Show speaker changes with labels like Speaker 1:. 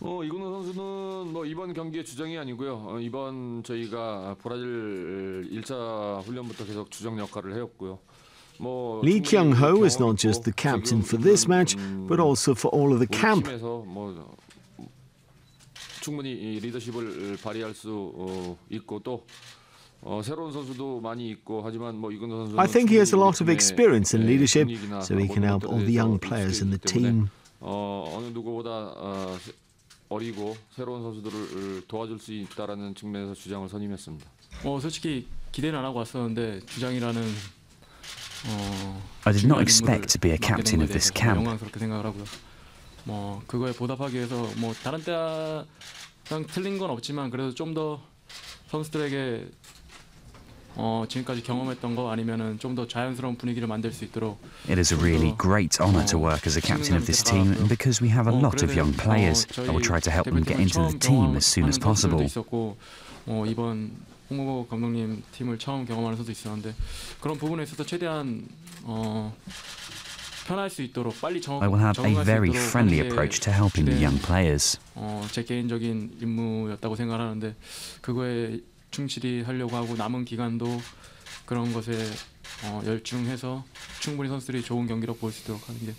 Speaker 1: 어 이근호 선수는 뭐 이번 경기의 주장이 아니고요. 어, 이번 저희가 브라질 1차 훈련부터 계속 주장 역할을 해왔고요. 뭐
Speaker 2: Lee
Speaker 1: 충분히
Speaker 2: Kyung-ho is not just the captain for this match,
Speaker 1: 음,
Speaker 2: but also for all of the camp.
Speaker 1: 뭐 충분히 이 리더십을 발휘할 수 어, 있고 또 어, 새로운 선수도 많이 있고 하지만 뭐 이근호 선수는
Speaker 2: I think he has a lot of experience in
Speaker 1: 예,
Speaker 2: leadership, so he can help all the young players in the team.
Speaker 1: 어, 어느 누구보다 어, 세- 어리고 새로운 선수들을 도와줄 수 있다라는 측면에서 주장을 선임했습니다.
Speaker 3: 어 솔직히 기대는 안 하고 왔었는데 주장이라는 어
Speaker 4: I did not expect to be a captain of
Speaker 3: 된
Speaker 4: this camp.
Speaker 3: 영광스럽게 생각을 하고요. 뭐 그거에 보답하기 위해서 뭐 다른 때랑 틀린 건 없지만 그래도 좀 더 선수들에게 어 지금까지 경험했던 거 아니면은 좀 더 자연스러운 분위기를 만들 수 있도록
Speaker 4: It is a really great honour to work as a captain of this team, and because we have a
Speaker 3: 어,
Speaker 4: lot of
Speaker 3: 그래서,
Speaker 4: young players,
Speaker 3: 어,
Speaker 4: I will try to help them get
Speaker 3: 대표팀을
Speaker 4: into the
Speaker 3: 처음
Speaker 4: team as soon as
Speaker 3: 경험하는 선수들도
Speaker 4: possible.
Speaker 3: 있었고 어, 이번 홍모 감독님 팀을 처음 경험하는 선수 있었는데 그런 부분에 있어서 최대한 어, 편할 수 있도록 빨리 정,
Speaker 4: I will have a
Speaker 3: 적응할 수
Speaker 4: very
Speaker 3: 있도록
Speaker 4: friendly
Speaker 3: 하는 게
Speaker 4: approach to helping the young players.
Speaker 3: 어, 제 개인적인 임무였다고 생각하는데 그거에 충실히 하려고 하고 남은 기간도 그런 것에 어, 열중해서 충분히 선수들이 좋은 경기로 보일 수 있도록 하는 게